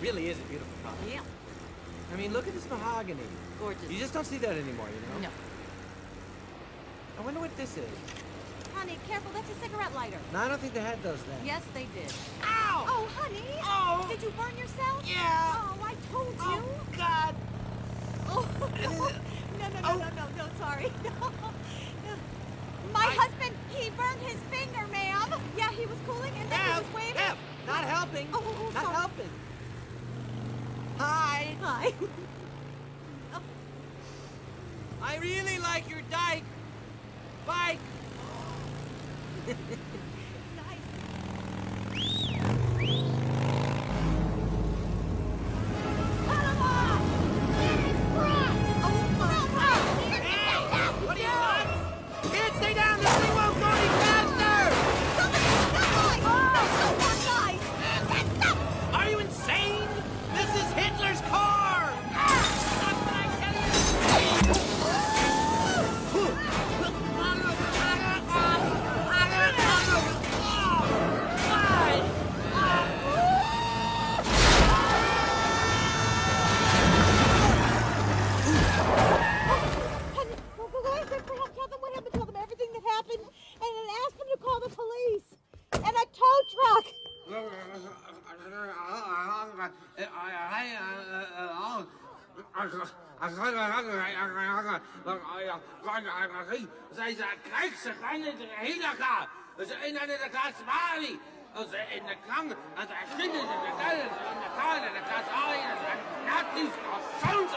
really is a beautiful car. Yeah. I mean, look at this mahogany. Gorgeous. You just don't see that anymore, you know? No. I wonder what this is. Honey, careful, that's a cigarette lighter. No, I don't think they had those then. Yes, they did. Ow! Oh, honey! Oh! Did you burn yourself? Yeah! Oh, I told you! Oh, God! Oh, no, no, no, Oh. no, no, no, sorry. My I- husband, he burned his finger, ma'am. Yeah, he was cooling and then he was waving. Deb! Not helping! Oh, oh, oh, Not sorry. helping! Hi! I really like your dike! Bike! truck. Zij zijn krijgsgevangenen in Hidaka. Ze in de klas Mali. Ze in de klang, als er schieten ze de kellen, in de kade, de klas Ali, als er nazi's, als soms,